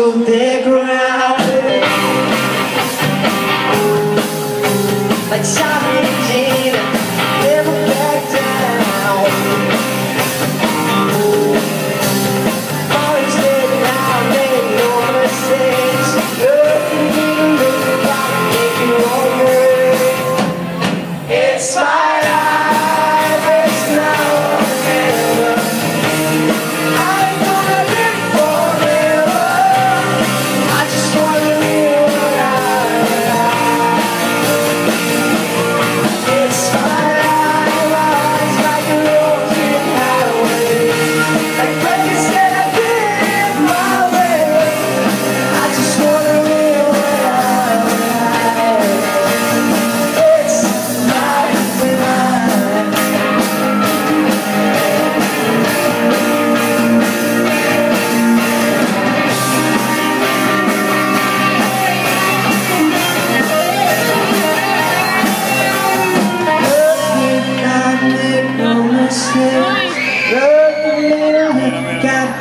to the ground. But Charlie.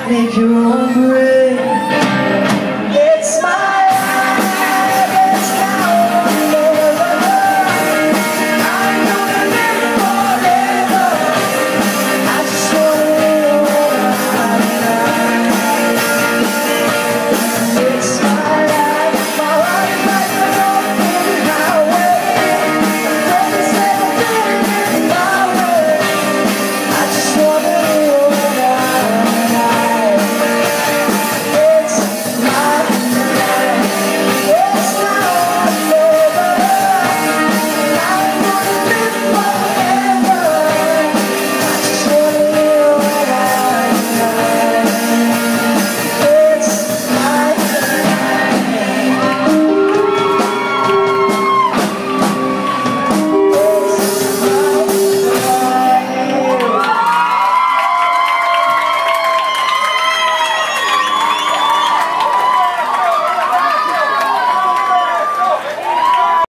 Make your own bread.